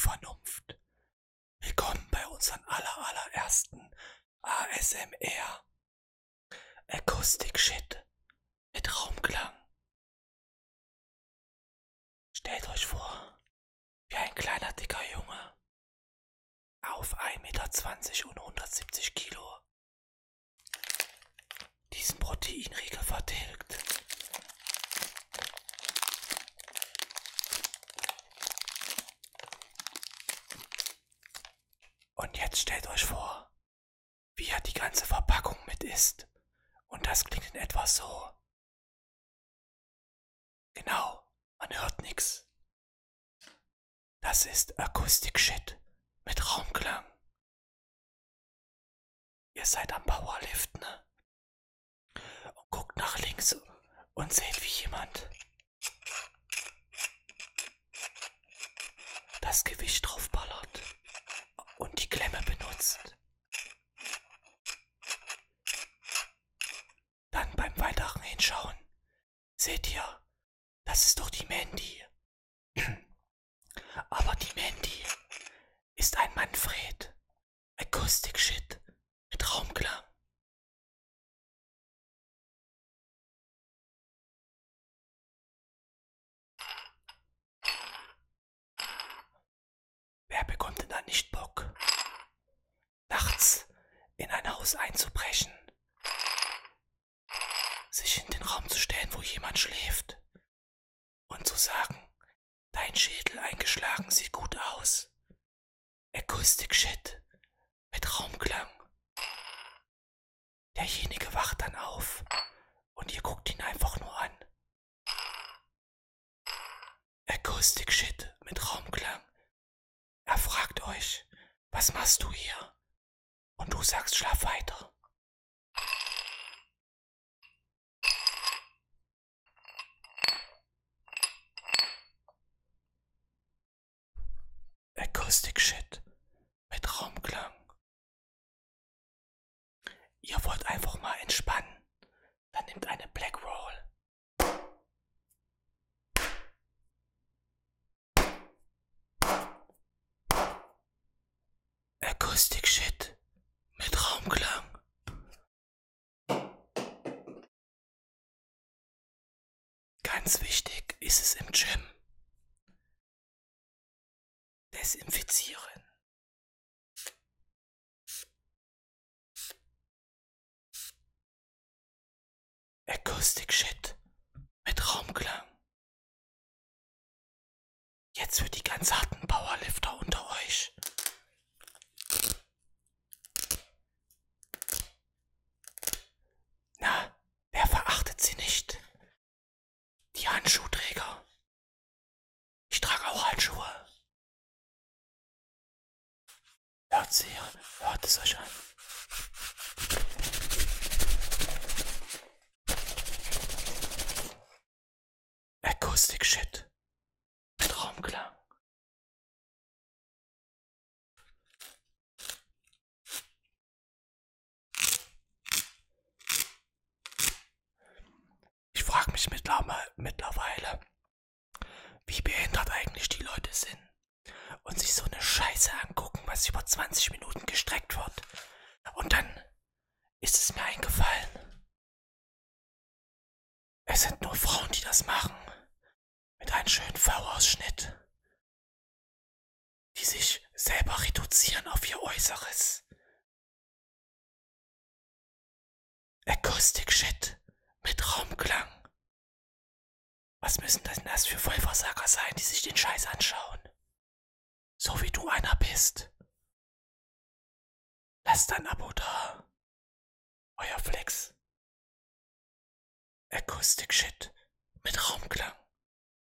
Vernunft. Willkommen bei unseren aller allerersten ASMR Akustik Shit mit Raumklang. Stellt euch vor, wie ein kleiner dicker Junge auf 1,20 Meter und 170 Kilo diesen Proteinriegel Und jetzt stellt euch vor, wie er die ganze Verpackung mit isst. Und das klingt in etwa so. Genau, man hört nix. Das ist Akustik-Shit mit Raumklang. Ihr seid am Powerlift, ne? Und guckt nach links und seht, wie jemand das Gewicht draufballert und die Klemme benutzt. Dann beim weiteren Hinschauen seht ihr, das ist doch die Mandy. Aber die Mandy ist ein Manfred. Akustik-Shit mit Raumklang. Wer bekommt denn da nicht Bock, nachts in ein Haus einzubrechen, sich in den Raum zu stellen, wo jemand schläft und zu sagen, dein Schädel eingeschlagen sieht gut aus. Akustik-Shit mit Raumklang. Derjenige wacht dann auf und ihr guckt ihn einfach nur an. Akustik-Shit mit Raumklang. Er fragt euch, was machst du hier? Und du sagst, schlaf weiter. Akustik-Shit mit Raumklang. Ihr wollt einfach mal entspannen, dann nehmt eine Black Roll. Akustik-Shit mit Raumklang. Ganz wichtig ist es im Gym. Desinfizieren. Akustik-Shit mit Raumklang. Jetzt für die ganz harten Powerlifter unter euch. Na, wer verachtet sie nicht? Die Handschuhträger. Ich trage auch Handschuhe. Hört sie, hört es euch an. Akustik-Shit mit Raumklang. Ich frage mich mittlerweile, wie behindert eigentlich die Leute sind und sich so eine Scheiße was über 20 Minuten gestreckt wird. Und dann ist es mir eingefallen. Es sind nur Frauen, die das machen. Mit einem schönen V-Ausschnitt. Die sich selber reduzieren auf ihr Äußeres. Akustik-Shit mit Raumklang. Was müssen denn das für Vollversager sein, die sich den Scheiß anschauen? So wie du einer bist. Lasst ein Abo da. Euer Flex. Akustik-Shit mit Raumklang.